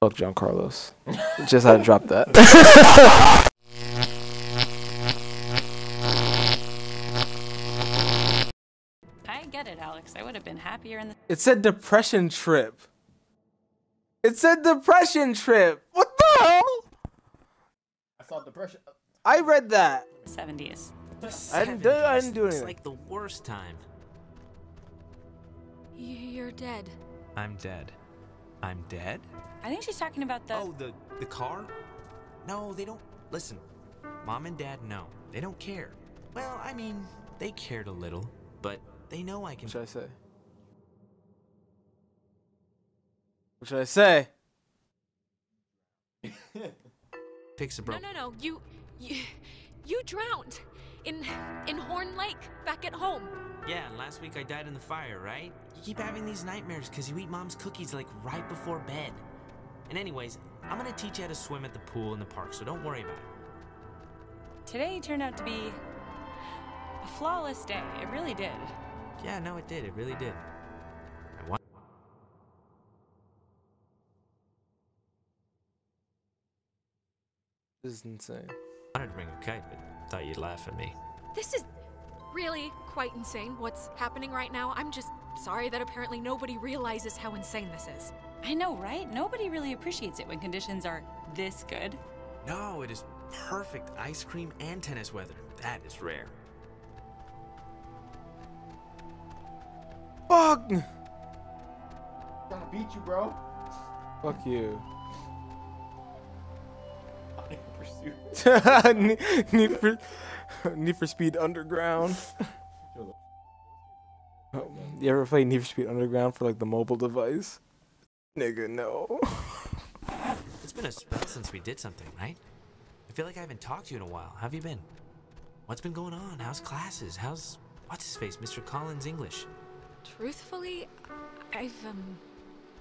Fuck John Carlos. Just had to drop that. I get it, Alex. I would have been happier in the it said depression trip. It said depression trip. What the hell? I saw depression. I read that. 70s. I didn't do- I didn't do It's like the worst time. You're dead. I'm dead. I'm dead? I think she's talking about the. Oh, the the car? No, they don't. Listen, mom and dad know. They don't care. Well, I mean, they cared a little, but they know I can. What should I say? What should I say? fix a No, no, no. You, you, you drowned in in Horn Lake back at home. Yeah, and last week I died in the fire, right? You keep having these nightmares because you eat mom's cookies like right before bed. And anyways, I'm gonna teach you how to swim at the pool in the park, so don't worry about it. Today turned out to be a flawless day. It really did. Yeah, no, it did. It really did. I want. This is insane. I wanted to bring a kite, but thought you'd laugh at me. This is really quite insane. What's happening right now? I'm just sorry that apparently nobody realizes how insane this is. I know, right? Nobody really appreciates it when conditions are this good. No, it is perfect ice cream and tennis weather. That is rare. Fuck. Trying to beat you, bro. Fuck you. Pursuit. need, need for Need for Speed Underground. Oh, you ever play Need for Speed Underground for like the mobile device? Nigga, no. It's been a spell since we did something, right? I feel like I haven't talked to you in a while. How have you been? What's been going on? How's classes? How's what's his face, Mr. Collins English? Truthfully, I've um,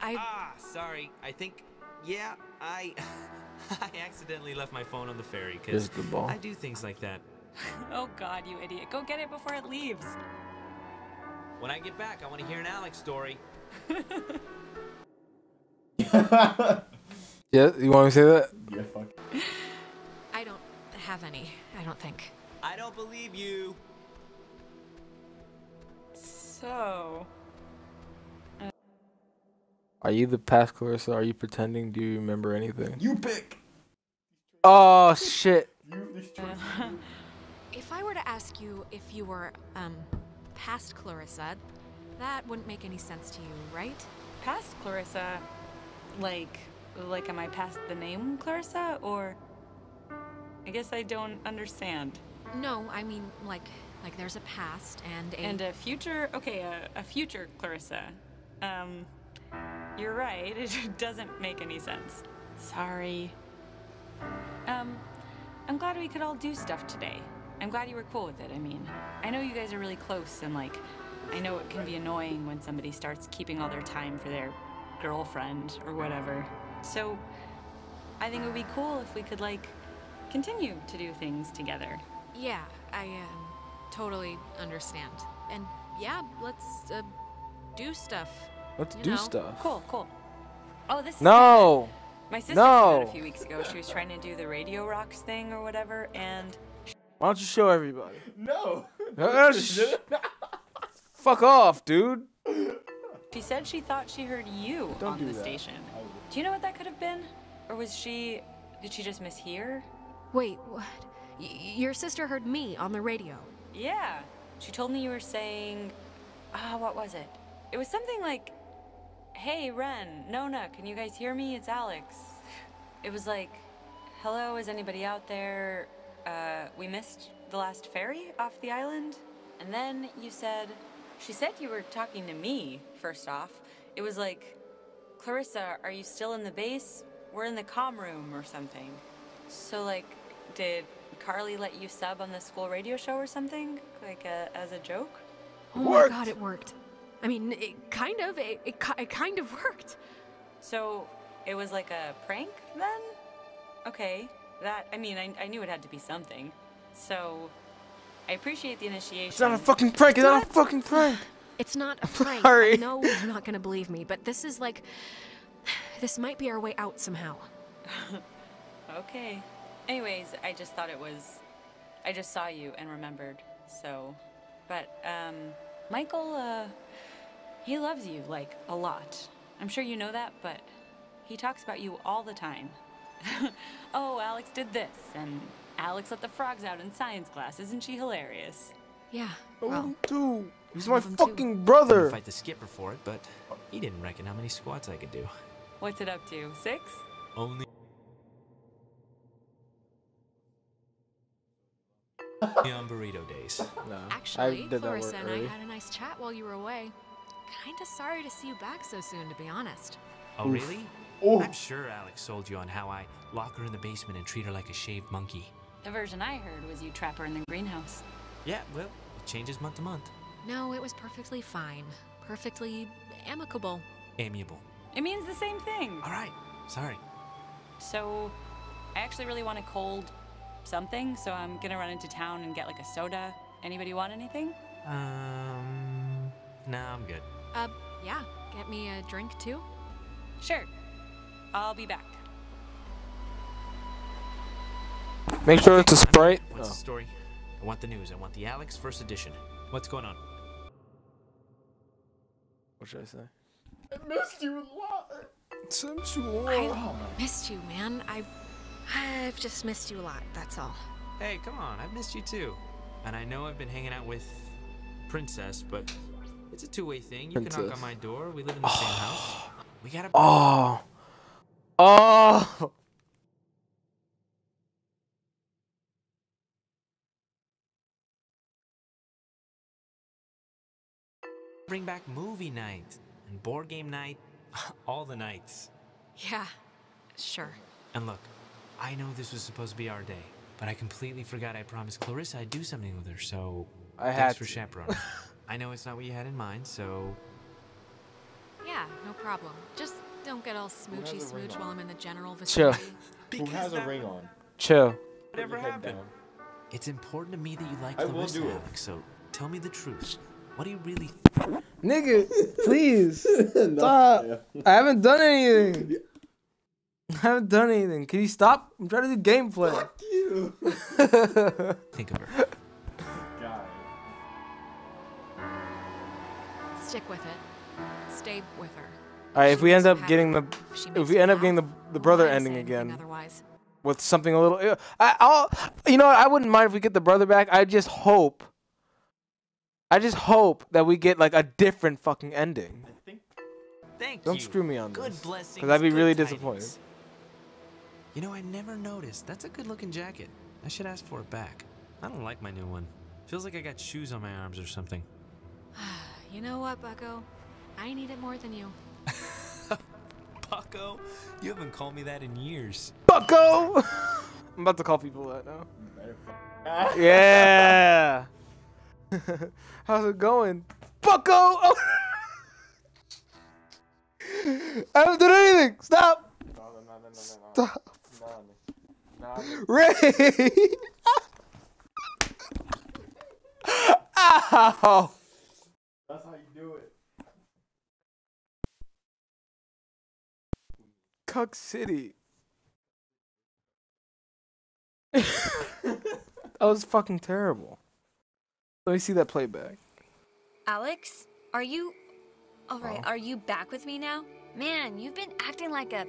I've Ah, sorry. I think yeah, I I accidentally left my phone on the ferry because. I do things like that. Oh god, you idiot. Go get it before it leaves. When I get back, I want to hear an Alex story. Yeah, you want me to say that? yeah, fuck. I don't have any. I don't think. I don't believe you. So, uh, Are you the past Clarissa? Are you pretending? Do you remember anything? You pick. Oh shit! You this choice. If I were to ask you if you were um, past Clarissa, that wouldn't make any sense to you, right? past Clarissa, like, like, am I past the name Clarissa, or? I guess I don't understand. No, I mean like like there's a past and a And a future, okay, a, a future Clarissa. Um, you're right. It doesn't make any sense. Sorry. Um, I'm glad we could all do stuff today. I'm glad you were cool with it. I mean, I know you guys are really close, and like, I know it can be annoying when somebody starts keeping all their time for their girlfriend or whatever. So, I think it would be cool if we could like continue to do things together. yeah, I um, totally understand. And yeah, let's uh, do stuff. Let's You do know. stuff. Cool, cool. Oh, this is No. My sister No. did that a few weeks ago. She was trying to do the Radio Rocks thing or whatever, and Why don't you show everybody? No. Fuck off, dude. she said she thought she heard you Don't on the that. station. Do you know what that could have been? Or was she. Did she just mishear? Wait, what? Y- your sister heard me on the radio. Yeah. She told me you were saying. Ah, what was it? It was something like. Hey, Ren, Nona, can you guys hear me? It's Alex. It was like, hello, is anybody out there? Uh, we missed the last ferry off the island. And then you said, she said you were talking to me, first off. It was like, Clarissa, are you still in the base? We're in the comm room or something. So, like, did Carly let you sub on the school radio show or something? Like, uh, as a joke? Oh Worked. my god, it worked. I mean, it kind of. It, it, it kind of worked. So it was like a prank then? Okay. That, I mean, I, I knew it had to be something. So I appreciate the initiation. It's not a fucking prank. It's not a fucking prank. It's not a prank. Sorry. I know you're not gonna believe me, but this is like. This might be our way out somehow. Okay. Anyways, I just thought it was. I just saw you and remembered. So. But, um. Michael, uh. He loves you, like, a lot. I'm sure you know that, but. He talks about you all the time. oh, Alex did this, and Alex let the frogs out in science class. Isn't she hilarious? Yeah. Oh, Well, dude, he's my love him too. fucking I'd brother. fight the skipper for it, but he didn't reckon how many squats I could do. What's it up to? Six? Only. on burrito days. No, actually, I did Clarissa work and early. I had a nice chat while you were away. Kinda sorry to see you back so soon, to be honest. Oh, really? Oof. I'm sure Alex sold you on how I lock her in the basement and treat her like a shaved monkey. The version I heard was you trap her in the greenhouse. Yeah, well, it changes month to month. No, it was perfectly fine. Perfectly amicable. Amiable. It means the same thing. All right. Sorry. So, I actually really want a cold something, so I'm gonna run into town and get like a soda. Anybody want anything? Um. Nah, I'm good. Uh, yeah. Get me a drink too? Sure. I'll be back. Make sure it's a I'm in. sprite. What's Oh. the story? I want the news. I want the Alex first edition. What's going on? What should I say? I missed you a lot. I missed you, man. I, I've just missed you a lot. That's all. Hey, come on. I've missed you too. And I know I've been hanging out with Princess, but it's a two-way thing. You can knock on my door. We live in the same house. We gotta. Oh. Oh. bring back movie night and board game night, all the nights. Yeah, sure. And look, I know this was supposed to be our day, but I completely forgot I promised Clarissa I'd do something with her, so I thanks had for to. chaperoning. I know it's not what you had in mind, so Yeah, no problem. Just don't get all smoochy has smooch while I'm in the general Chill. vicinity. Who has a ring on? Chill. Whatever Put your head happened? It's important to me that you like I will Clarissa, do it. Alex, so tell me the truth. What do you really Nigga, please. Stop. I haven't done anything. I haven't done anything. Can you stop? I'm trying to do gameplay. Fuck you. think of her? God. Stick with it. Stay with her. Alright, if we end up getting the. If she if makes we end up getting the the brother ending again with something a little uh, I I'll you know what, I wouldn't mind if we get the brother back. I just hope I just hope that we get like a different fucking ending. Thank Don't you. screw me on Good this. blessings. 'Cause I'd be really tidings. disappointed. You know, I never noticed. That's a good-looking jacket. I should ask for it back. I don't like my new one. Feels like I got shoes on my arms or something. You know what, Bucko? I need it more than you. Bucko, you haven't called me that in years. Bucko! I'm about to call people that now. you better fuck. Yeah. How's it going? Bucko! Oh. I haven't done anything. Stop. No, no, no, no, no, no. Stop. No, no. Ray. Ow. That's how you do it. Cuck City. that was fucking terrible. Let me see that playback. Alex, are you. Alright, Oh. are you back with me now? Man, you've been acting like a.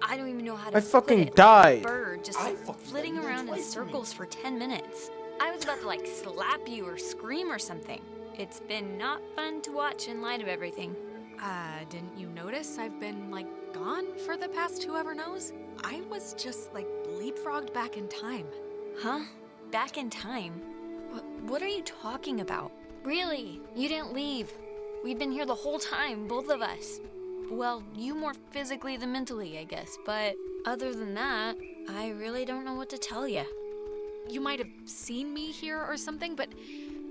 I don't even know how to I put fucking it, like a died. bird just I flitting around in twice to me. circles for 10 minutes. I was about to like slap you or scream or something. It's been not fun to watch in light of everything. Uh, didn't you notice I've been, like, gone for the past whoever knows? I was just, like, leapfrogged back in time. Huh? Back in time? What, what are you talking about? Really? You didn't leave. We've been here the whole time, both of us. Well, you more physically than mentally, I guess, but other than that, I really don't know what to tell you. You might have seen me here or something, but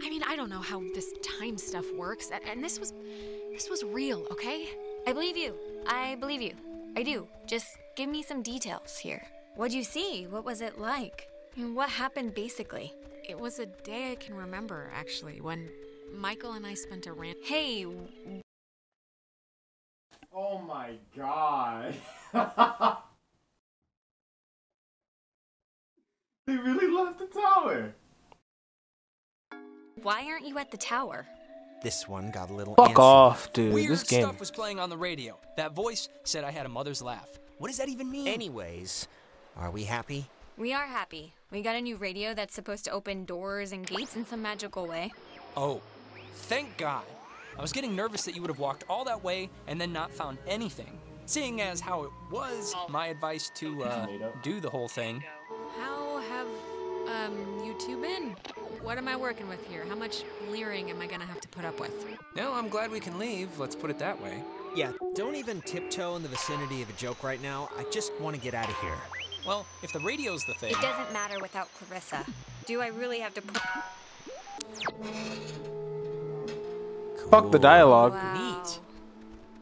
I mean, I don't know how this time stuff works. And, and this was. This was real, okay? I believe you. I believe you. I do. Just give me some details here. What'd you see? What was it like? And what happened basically? It was a day I can remember, actually, when Michael and I spent a rant. Hey, Oh my god. they really left the tower. Why aren't you at the tower? This one got a little Fuck antsy. off, dude. Weird this game. stuff was playing on the radio. That voice said I had a mother's laugh. What does that even mean? Anyways, are we happy? We are happy. We got a new radio that's supposed to open doors and gates in some magical way. Oh, thank God. I was getting nervous that you would have walked all that way and then not found anything. Seeing as how it was my advice to uh, do the whole thing. How have um you two been? What am I working with here? How much leering am I gonna have to put up with? No, I'm glad we can leave. Let's put it that way. Yeah, don't even tiptoe in the vicinity of a joke right now. I just want to get out of here. Well, if the radio's the thing. It doesn't matter without Clarissa. Do I really have to put. Fuck the dialogue. Wow. Neat.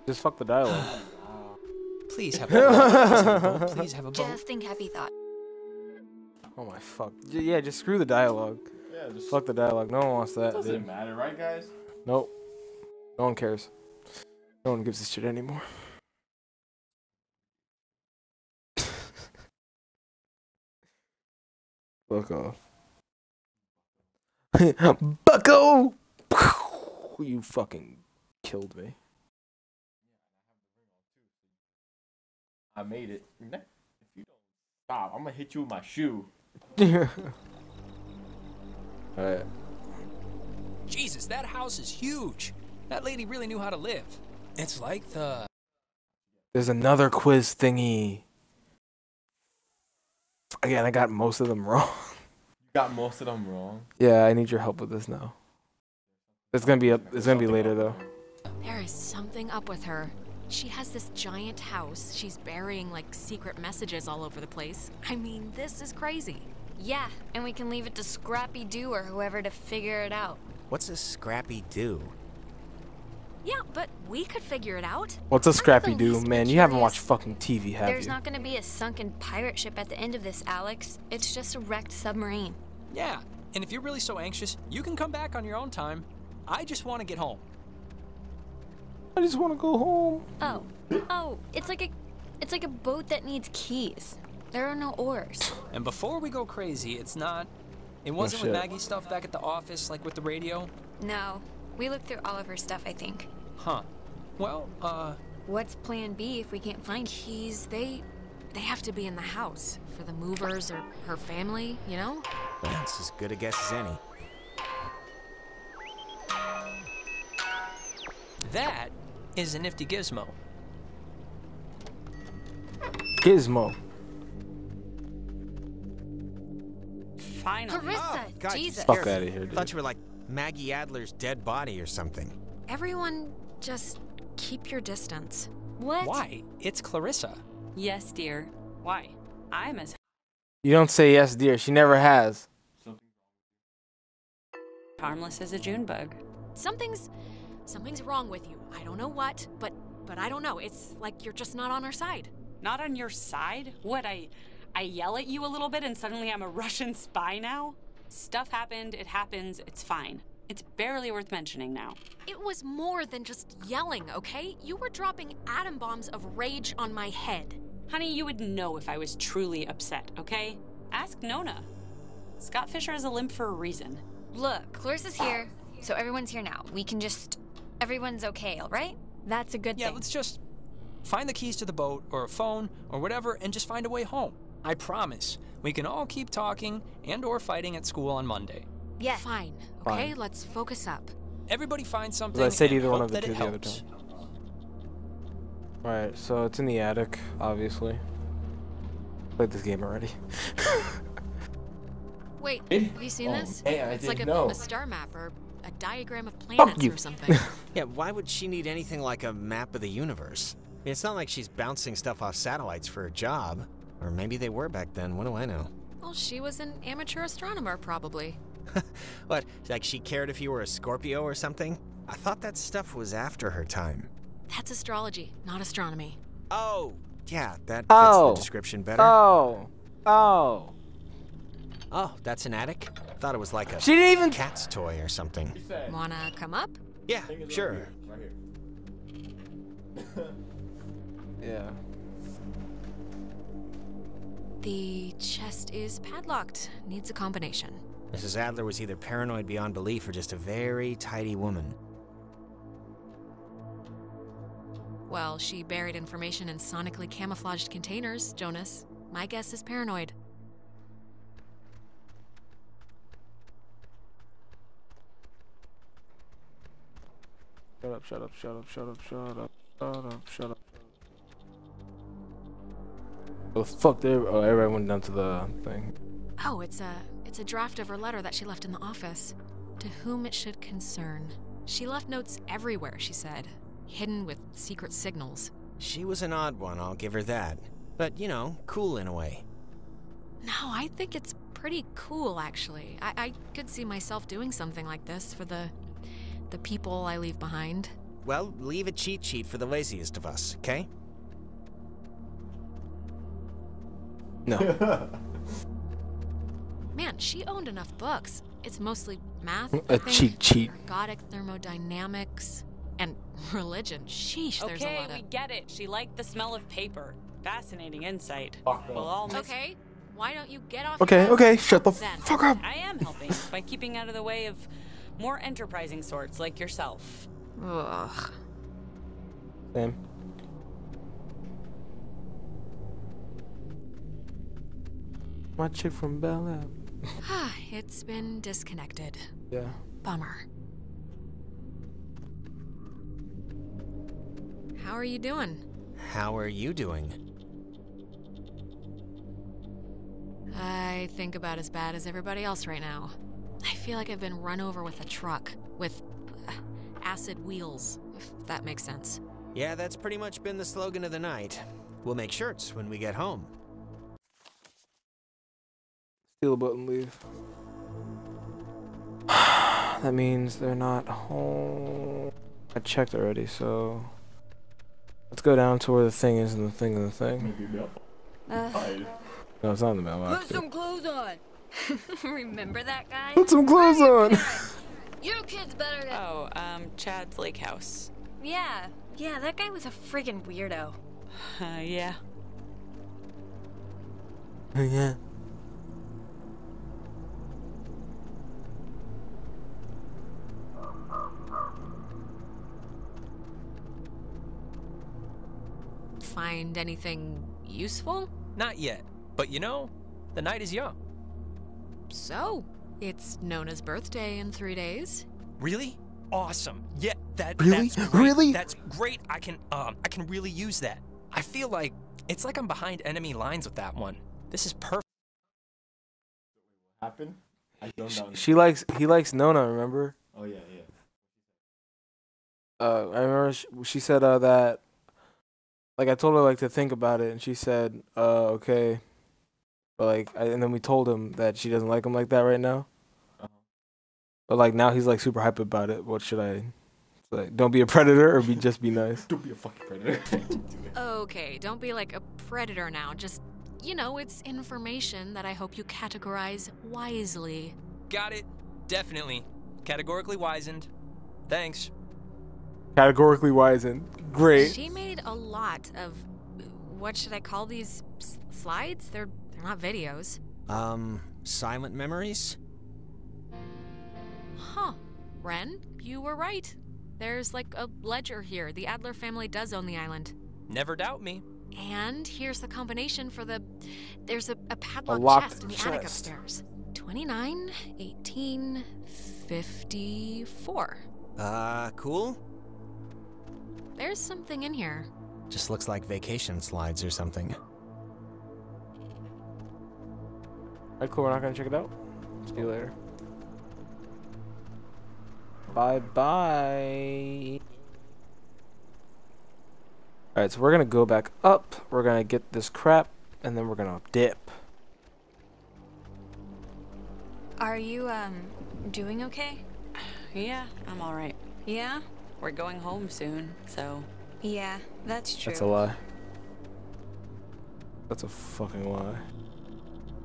Just fuck the dialogue. Please have a boat. Please have a boat. Just think happy thought. oh my fuck. J- Yeah, just screw the dialogue. Yeah, just Fuck the dialogue. No one wants that, doesn't dude. matter, right, guys? Nope. No one cares. No one gives a shit anymore. Fuck off. Bucko! You fucking killed me. I made it. If you don't stop, I'm gonna hit you with my shoe. Alright. Jesus, that house is huge. That lady really knew how to live. It's like the. There's another quiz thingy. Again, I got most of them wrong. You got most of them wrong. Yeah, I need your help with this now. It's gonna be up. It's gonna be later though. There is something up with her. She has this giant house. She's burying like secret messages all over the place. I mean, this is crazy. Yeah, and we can leave it to Scrappy Doo or whoever to figure it out. What's a Scrappy Doo? Yeah, but we could figure it out. What's a I'm the Scrappy Doo, man? You haven't watched fucking TV, have There's you? There's not gonna be a sunken pirate ship at the end of this, Alex. It's just a wrecked submarine. Yeah, and if you're really so anxious, you can come back on your own time. I just want to get home. I just want to go home. Oh, oh, it's like a, it's like a boat that needs keys. There are no oars. And before we go crazy, it's not. It wasn't with shit. Maggie's stuff back at the office, like with the radio. No, we looked through all of her stuff. I think. Huh. Well, uh, What's Plan B if we can't find keys? Keys, they they have to be in the house for the movers or her family, you know? That's as good a guess as any. that is a nifty gizmo. Gizmo. Finally. Clarissa, oh, God, you Jesus. Fuck scared outta me. here, dude. Thought you were like Maggie Adler's dead body or something. Everyone just keep your distance. What? Why? It's Clarissa. Yes, dear. Why? I'm as You don't say yes, dear. She never has. harmless as a June bug. Something's something's wrong with you. I don't know what, but but I don't know. It's like you're just not on our side. Not on your side? What, I I yell at you a little bit and suddenly I'm a Russian spy now? Stuff happened, it happens, it's fine. It's barely worth mentioning now. It was more than just yelling, okay? You were dropping atom bombs of rage on my head. Honey, you would know if I was truly upset, okay? Ask Nona. Scott Fisher has a limp for a reason. Look, Clarissa's here, so everyone's here now. We can just, everyone's okay, all right? That's a good Yeah, thing. Yeah, let's just find the keys to the boat or a phone or whatever and just find a way home. I promise. We can all keep talking and or fighting at school on Monday. Yeah. Fine, okay? Fine. Let's focus up. Everybody find something I said and either one of the two the other helps. time. Alright, so it's in the attic, obviously. Played this game already. Wait, have you seen Oh, this? man, I it's like a, know. a star map or a diagram of planets or something. Yeah, why would she need anything like a map of the universe? I mean, It's not like she's bouncing stuff off satellites for a job. Or maybe they were back then, what do I know? well, she was an amateur astronomer, probably. What, like she cared if you were a Scorpio or something? I thought that stuff was after her time. That's astrology, not astronomy. Oh, yeah, that fits Oh. the description better. Oh. Oh. Oh, that's an attic? Thought it was like a She didn't even. cat's toy or something. Wanna come up? Yeah, sure. Right here. Right here. Yeah. The chest is padlocked. Needs a combination. Mrs. Adler was either paranoid beyond belief or just a very tidy woman. Well, she buried information in sonically camouflaged containers, Jonas. My guess is paranoid. Shut up, shut up, shut up, shut up, shut up, shut up, shut up. Oh fuck! There. Oh, everybody went down to the thing. Oh, it's a it's a draft of her letter that she left in the office. To whom it should concern. She left notes everywhere, she said, hidden with secret signals. She was an odd one, I'll give her that. But, you know, cool in a way. No, I think it's pretty cool, actually. I, I could see myself doing something like this for the the people I leave behind. Well, leave a cheat sheet for the laziest of us, okay? No. Man, she owned enough books. It's mostly math. Mm, a I think, cheat sheet. Ergodic thermodynamics and religion. Sheesh, there's a Okay, lot of. we get it. She liked the smell of paper. Fascinating insight. We'll all miss Okay, why don't you get off? Okay, okay, shut the then? fuck up. I am helping by keeping out of the way of more enterprising sorts like yourself. Ugh. Same. My chick from Bel Air. it's been disconnected. Yeah. Bummer. How are you doing? How are you doing? I think about as bad as everybody else right now. I feel like I've been run over with a truck with uh, acid wheels, if that makes sense. Yeah, that's pretty much been the slogan of the night. We'll make shirts when we get home. Steal a boat and leave. that means they're not home. I checked already, so let's go down to where the thing is and the thing and the thing. Maybe up. Uh, No, it's not in the mailbox. dude. clothes on. Remember that guy? Put some clothes on. Your kid's better than. Oh, um, Chad's Lake House. Yeah, yeah, that guy was a friggin' weirdo. Uh, yeah. yeah. Find anything useful? Not yet. But you know, the night is young. So, it's Nona's birthday in three days. Really? Awesome. Yeah, that Really? that's great. Really? That's great. I can um I can really use that. I feel like it's like I'm behind enemy lines with that one. This is perfect. Happen? I zoned out. She likes. He likes Nona. Remember? Oh yeah, yeah. Uh, I remember she, she said uh, that. Like I told her like to think about it, and she said, "Uh, okay." But like, I, and then we told him that she doesn't like him like that right now. Uh-huh. But like now he's like super hype about it. What should I? Like, Don't be a predator or be just be nice. Don't be a fucking predator. Okay, don't be like a predator now. Just, you know, it's information that I hope you categorize wisely. Got it. Definitely. Categorically wizened. Thanks. Categorically wise and great. She made a lot of. What should I call these s- slides? They're they're not videos. Um, silent memories? Huh. Ren, you were right. There's like a ledger here. The Adler family does own the island. Never doubt me. And here's the combination for the. There's a, a padlocked locked chest in the attic upstairs. 29, 18, 54. Uh, cool? There's something in here. Just looks like vacation slides or something. Alright, cool. We're not gonna check it out. See you later. Bye bye. Alright, so we're gonna go back up. We're gonna get this crap, and then we're gonna dip. Are you, um, doing okay? Yeah, I'm alright. Yeah? We're going home soon, so. Yeah, that's true. That's a lie. That's a fucking lie.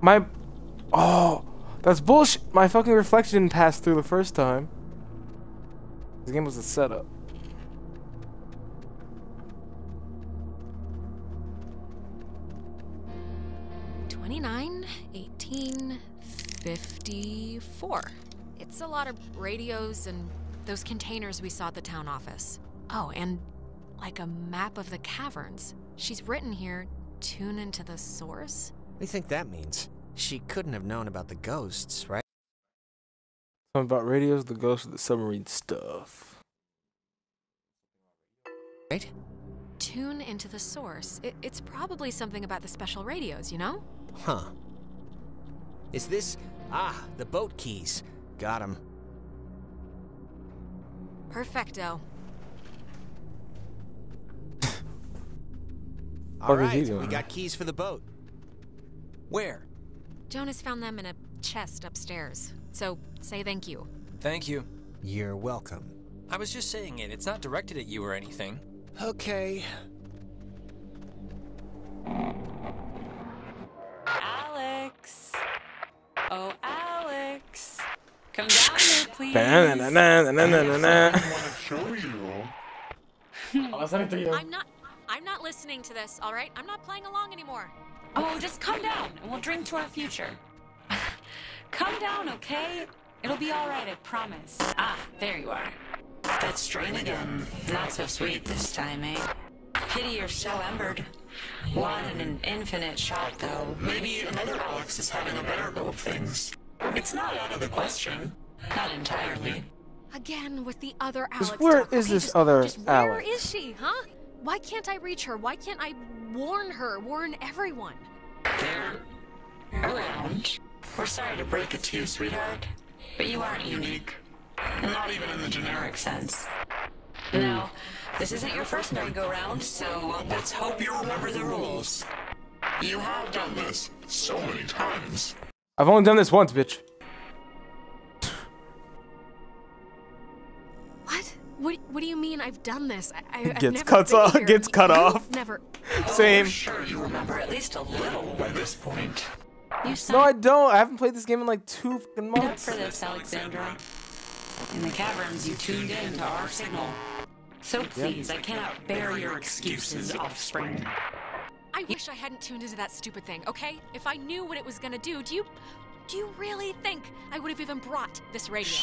My. Oh! That's bullshit! My fucking reflection passed through the first time. This game was a setup. 29, 18, 54. It's a lot of radios and those containers we saw at the town office. Oh, and like a map of the caverns. She's written here, tune into the source. What do you think that means? She couldn't have known about the ghosts, right? Something about radios, the ghost of the submarine stuff. Right? Tune into the source. It, it's probably something about the special radios, you know? Huh. Is this. Ah, the boat keys. Got 'em. Perfecto. All Fuck is he doing we got keys for the boat. Where? Jonas found them in a chest upstairs. So say thank you. Thank you. You're welcome. I was just saying it. It's not directed at you or anything. Okay. I'm not. I'm not listening to this, all right? I'm not playing along anymore. Oh, just come down and we'll drink to our future. come down, okay? It'll be all right, I promise. Ah, there you are. That strain again. Not so sweet this time, eh? Pity you're so embered. One in an infinite shot, though. Maybe another Alex is having a better go of things. It's not out of the question. Not entirely. Again with the other Alex. Just where talk, is okay? this Just- other just where Alex? Where is she, huh? Why can't I reach her? Why can't I warn her? Warn everyone? They're around. We're sorry to break it to you, sweetheart, but you aren't unique. Not even in the generic sense. Hmm. Now, this isn't your first merry-go-round, so let's hope you remember the rules. You have done Done this so many times. I've only done this once, bitch. What? What do you mean I've done this? I, I, I've Gets never cuts been off- here. gets cut You've off. Never. Same. Sure, you remember remember at least a little. by this point. You No, signed I don't. I haven't played this game in like two fucking up months. for this, Alexandra. In the caverns, you tuned in to our signal. So please, I cannot bear your excuses, offspring. I wish I hadn't tuned into that stupid thing. Okay? If I knew what it was gonna do, do you, do you really think I would have even brought this radio?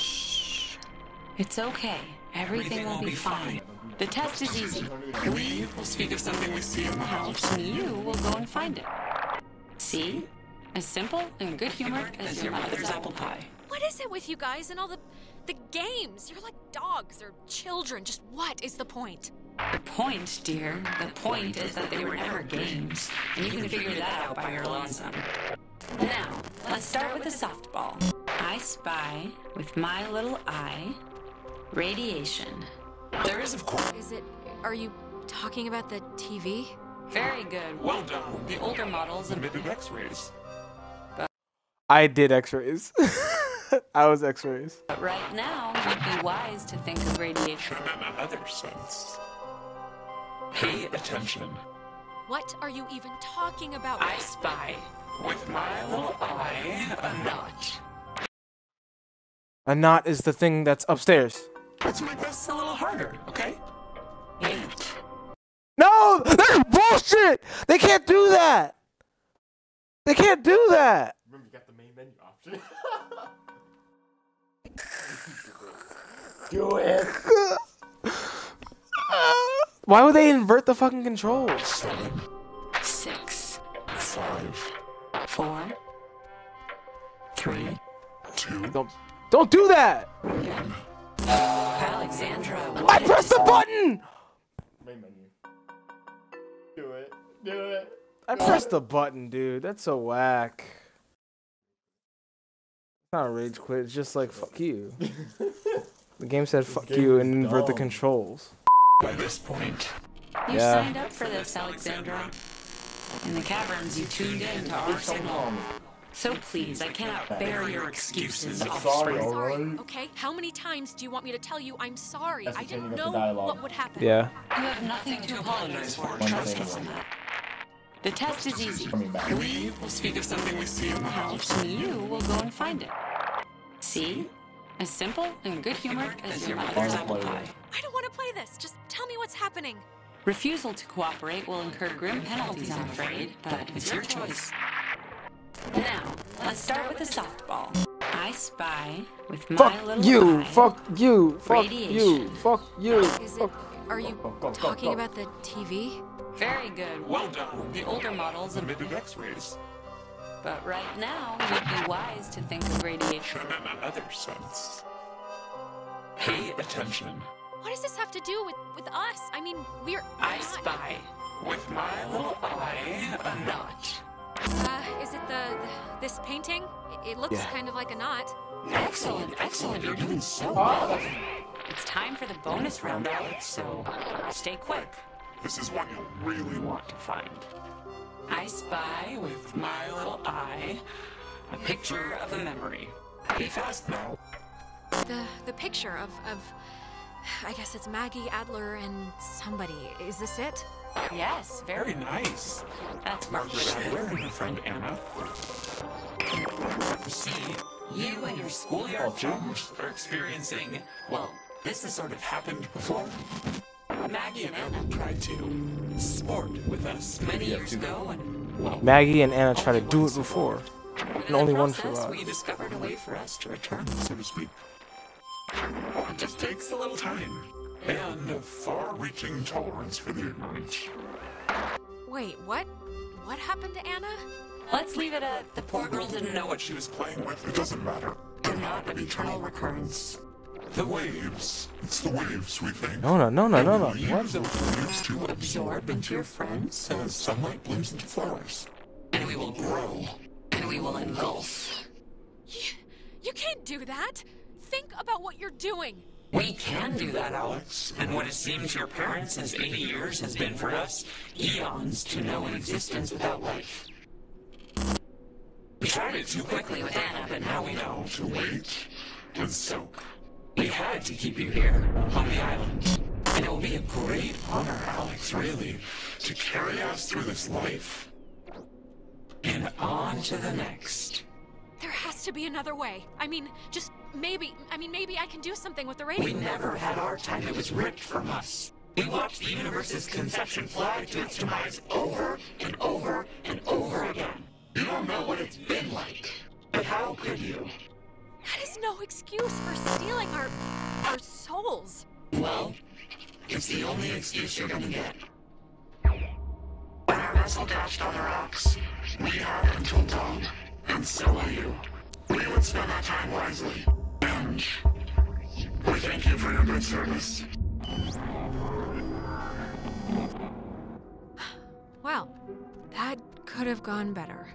It's okay. Everything, will be fine. The test is easy. We will speak of something we see in the house. And you will go and find it. See? As simple and good humored as your mother's apple pie. What is it with you guys and all the, the games? You're like dogs or children. Just what is the point? The point, dear, the point is that they were never games, and you can figure that out by your lonesome. Now, let's start with the softball. I spy, with my little eye, radiation. There is, of course. Is it? Are you talking about the TV? Very good. Well done. The older models and Emitted X-rays. I did X-rays. I was X-rays. But right now, you'd be wise to think of radiation. In another sense. Pay attention. What are you even talking about? I spy. With my little eye, a knot. A knot is the thing that's upstairs. Let's make this a little harder, okay? Eight. No, that's bullshit. They can't do that. They can't do that. Remember, you got the main menu option. Do it. Why would they invert the fucking controls? Seven, Six. five, Four. three, two, Don't, don't do that. one. Alexandra. I pressed the button. main menu. Do it. Do it. I pressed the button, dude. That's so whack. It's not a rage quit. It's just like fuck you. The game said fuck game you is and invert the controls. By this point, You Yeah. signed up for this, Alexandra. In the caverns, you tuned in to our signal. So please, I cannot bear your excuses, Sorry, offspring. Sorry. alright. Okay. How many times do you want me to tell you I'm sorry? I didn't know what would happen. Yeah. You have nothing to apologize for. Trust thing. us on that. The test is easy. We will speak of something we see in the house. And you will go and find it. See? As simple and good humored as your mother's apple pie. I don't want to play this. Just tell me what's happening. Refusal to cooperate will incur grim penalties, I'm afraid, but it's your choice. Now, let's start with the softball. I spy with my Fuck little you! eye. Fuck you! Fuck you! Fuck you! Is it. Are you Go, go, go, talking go. about the TV? Very good. Well done. The older models of Emitted X-rays. But right now, you'd be wise to think of radiation. In another sense. Pay attention. What does this have to do with, with us? I mean, we're. I not- spy. With my little eye, a knot. Uh, is it the, the this painting? It, it looks Yeah. kind of like a knot. Excellent, excellent. You're doing so well. It's time for the bonus round, Alex, so stay quick. This is one you'll really want to find. I spy with my little eye a picture of a memory. Be fast now. The the picture of of. I guess it's Maggie Adler and somebody. Is this it? Yes, very. Very nice. That's Margaret. Where are you, friend Anna? See, you and your schoolyard chums are experiencing, well, this has sort of happened before. Maggie and Anna tried to sport with us many years ago, and well, Maggie and Anna tried to do it before, and only the one process, survived. we discovered a way for us to return. So to speak. It just takes a little time. And a far-reaching tolerance for the ignorant. Wait, what? What happened to Anna? Let's leave it at the poor girl didn't know what she was Playing with, it doesn't matter. They're not an eternal recurrence. The waves. It's the waves, we think. No, no, no, no, no, no. And we What? use those waves to absorb into your friends as sunlight blooms into flowers. and we will grow, and we will engulf. You can't do that. Think about what you're doing. We can do that, Alex. And what it seems your parents as 80 years has been for us eons to know an existence without life. We tried it too quickly with Anna, but now we know. To wait and soak. We had to keep you here on the island. And it will be a great honor, Alex, really, To carry us through this life. and on to the next. There has to be another way. I mean, just maybe. I mean, maybe I can do something with the radio. We never had our time. It was ripped from us. We watched the universe's conception fly to its demise over and over and over again. You don't know what it's been like. But how could you? That is no excuse for stealing our our souls. Well, it's the only excuse you're gonna get. When our vessel dashed on the rocks, We had until dawn, and so will you. We would spend our time wisely. And we thank you for your good service. Well, that could have gone better.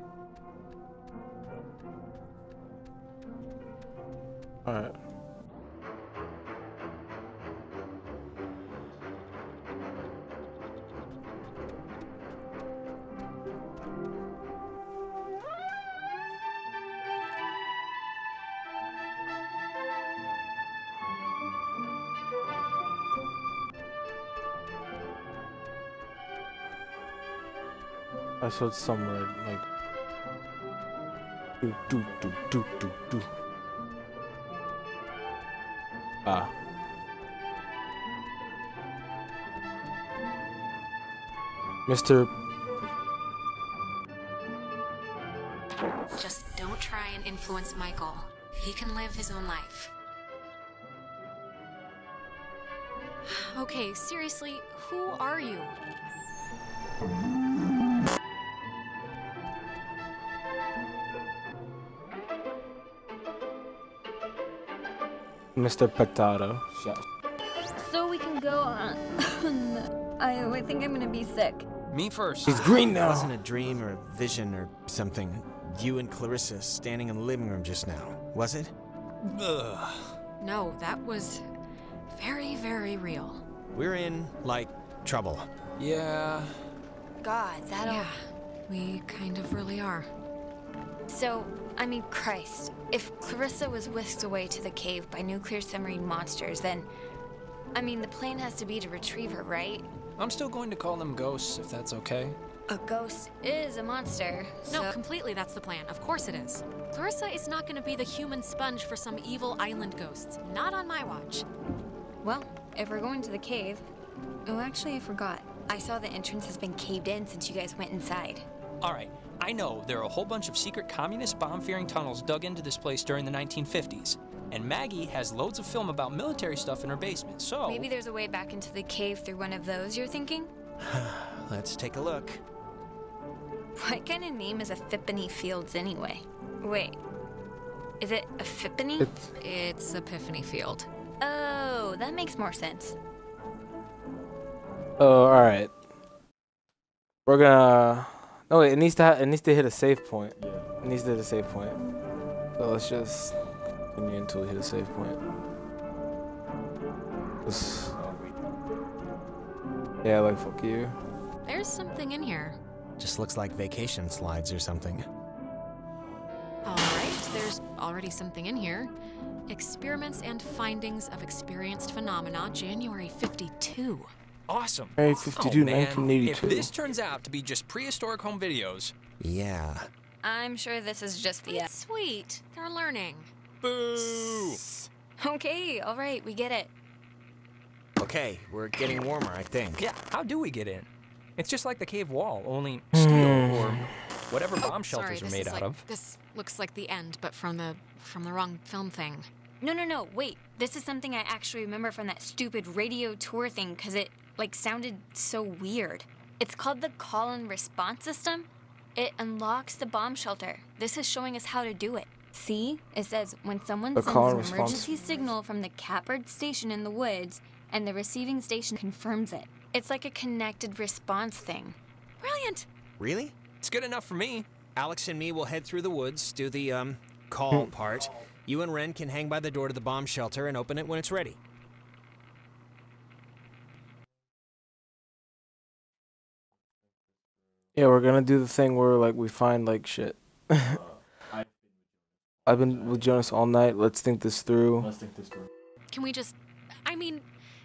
All right. I saw somewhere like do do do do do do. Ah. Mr. Just don't try and influence Michael. He can live his own life. Okay, seriously, who are you? Mr. Potato. So we can go on. I, I think I'm gonna be sick. Me first. He's green now. It now. wasn't a dream or a vision or something. You and Clarissa standing in the living room just now, was it? Ugh. No, that was very, very real. We're in, like, trouble. Yeah. God, that'll. Yeah, we kind of really are. So, I mean, Christ. If Clarissa was whisked away to the cave by nuclear submarine monsters, then. I mean, the plan has to be to retrieve her, right? I'm still going to call them ghosts if that's okay. A ghost is a monster. No, completely that's the plan. Of course it is. Clarissa is not going to be the human sponge for some evil island ghosts. Not on my watch. Well, if we're going to the cave. Oh, actually, I forgot. I saw the entrance has been caved in since you guys went inside. All right, I know there are a whole bunch of secret communist bomb-fearing tunnels dug into this place during the 1950s. And Maggie has loads of film about military stuff in her basement, so... Maybe there's a way back into the cave through one of those, you're thinking? Let's take a look. What kind of name is Epiphany Fields anyway? Wait. Is it Epiphany? It's It's Epiphany Field. Oh, that makes more sense. oh, all right. We're gonna. No wait, it needs to. Ha- it needs to hit a save point. Yeah. It needs to hit a save point. So let's just continue until we hit a save point. Just- yeah, like fuck you. There's something in here. Just looks like vacation slides or something. All right, there's already something in here. Experiments and findings of experienced phenomena, January 52. Awesome. January Oh, 52, man. 1982. If this turns out to be just prehistoric home videos, Yeah. I'm sure this is just the. It's sweet. They're learning. boo! Okay, alright, we get it. Okay, we're getting warmer, I think. Yeah, how do we get in? It's just like the cave wall, only hmm. steel or whatever oh, bomb Sorry, shelters are this made is out like, of. This looks like the end, but from the from the wrong film thing. No, no, no, wait. This is something I actually remember from that stupid radio tour thing because it, like, sounded so weird. It's called the call and response system. It unlocks the bomb shelter. This is showing us how to do it. See? It says when someone The sends an response. emergency signal from the Catbird station in the woods and the receiving station confirms it. It's like a connected response thing. Brilliant. Really? It's good enough for me. Alex and me will head through the woods, do the um call part. You and Ren can hang by the door to the bomb shelter and open it when it's ready. Yeah, we're gonna do the thing where like we find like shit. Uh, I, I've been with Jonas all night. Let's think this through. let's think this through. Can we just I mean,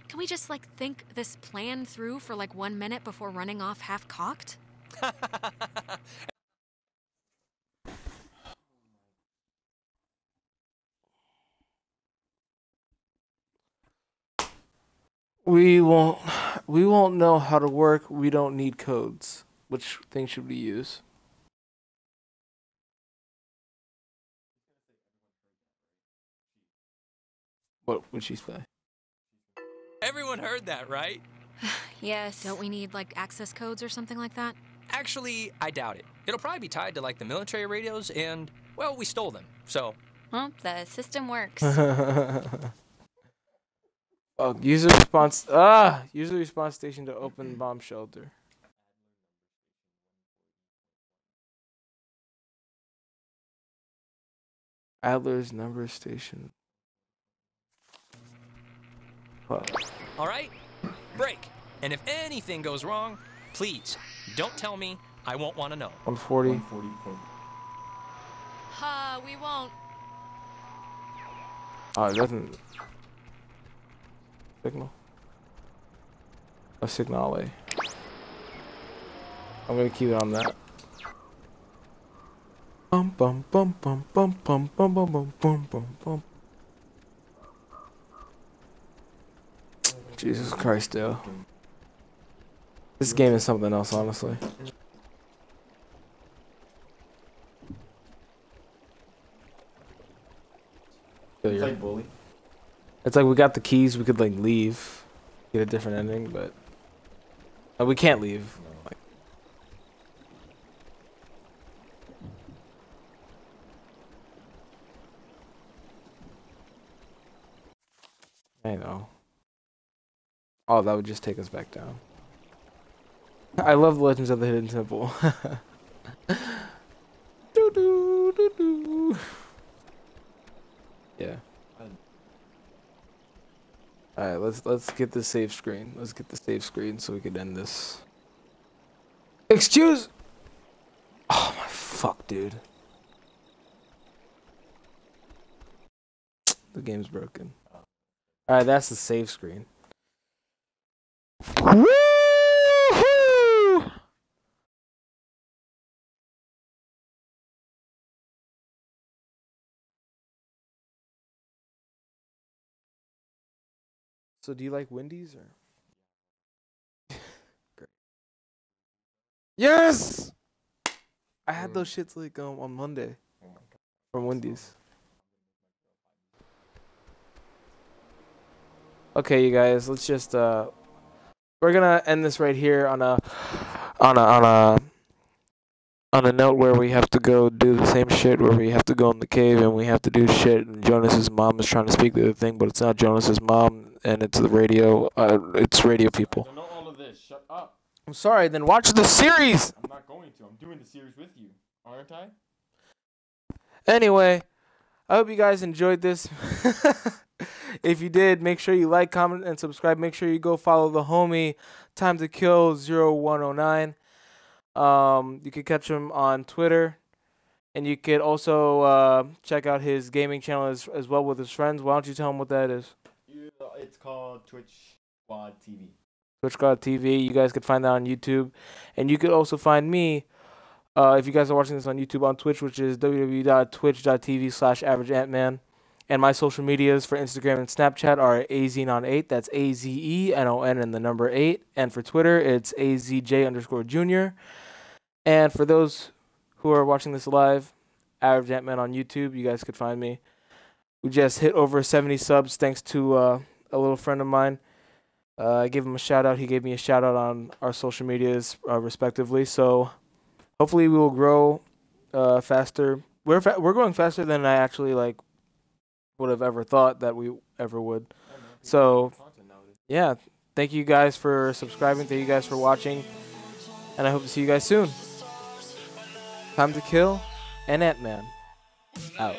can we just like think this plan through for like 1 minute before running off half cocked? We won't. We won't know how to work. We don't need codes. Which thing should we use? What would she say? Everyone heard that, right? Yes. Don't we need like access codes or something like that? Actually, I doubt it. It'll probably be tied to like the military radios, and well, we stole them. So Well, the system works. oh, user response. Ah, user response station to open bomb shelter. Adler's number station. Fuck. All right, break. And if anything goes wrong, please don't tell me. I won't want to know. 140. 140 point. Uh, we won't. Oh, it doesn't. Signal. A signale. I'm gonna keep it on that. Bum bum bum bum bum bum bum bum bum bum bum bum. Jesus Christ, Dale. This game is something else, honestly. It's like bully. It's like we got the keys, we could like leave, get a different ending, but uh, we can't leave. Like, I know. Oh, that would just take us back down. I love the Legends of the Hidden Temple. doo doo doo doo. Yeah. All right, let's let's get the save screen. Let's get the save screen so we can end this. Excuse. Oh my fuck, dude. The game's broken. All right, that's the save screen. Woohoo! So do you like Wendy's or? Great. Yes. I had those shits like um on Monday my god. from Wendy's. Okay, you guys, let's just uh we're gonna end this right here on a on a on a on a note where we have to go do the same shit where we have to go in the cave and we have to do shit and Jonas's mom is trying to speak the other thing but it's not Jonas's mom and it's the radio uh it's radio I people. don't know all of this. Shut up. I'm sorry, then watch the series. I'm not going to. I'm doing the series with you, aren't I? Anyway, I hope you guys enjoyed this. if you did, make sure you like, comment, and subscribe. Make sure you go follow the homie Time to Kill 0109. Um, you can catch him on Twitter. And you could also uh, check out his gaming channel as, as well with his friends. Why don't you tell him what that is? It's called Twitch Squad TV. Twitch God TV. You guys could find that on YouTube. And you could also find me, uh, if you guys are watching this on YouTube, on Twitch, which is www.twitch.tv slash average. And my social medias for Instagram and Snapchat are AZenon8. That's A Z E N O N and the number 8. And for Twitter, it's AZJ underscore junior. And for those who are watching this live, Average Antman on YouTube, you guys could find me. We just hit over 70 subs thanks to uh, a little friend of mine. Uh, I gave him a shout out. He gave me a shout out on our social medias, uh, respectively. So hopefully we will grow uh, faster. We're fa- we're growing faster than I actually like would have ever thought that we ever would. So yeah, thank you guys for subscribing. Thank you guys for watching, and I hope to see you guys soon. Time to kill and Ant Man out.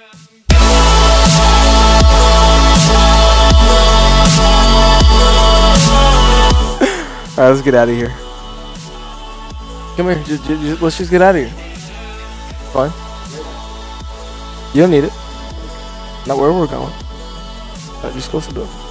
All right, let's get out of here. Come here, just, just, let's just get out of here. Fine. You don't need it. Not where we're going. Right, just close the door.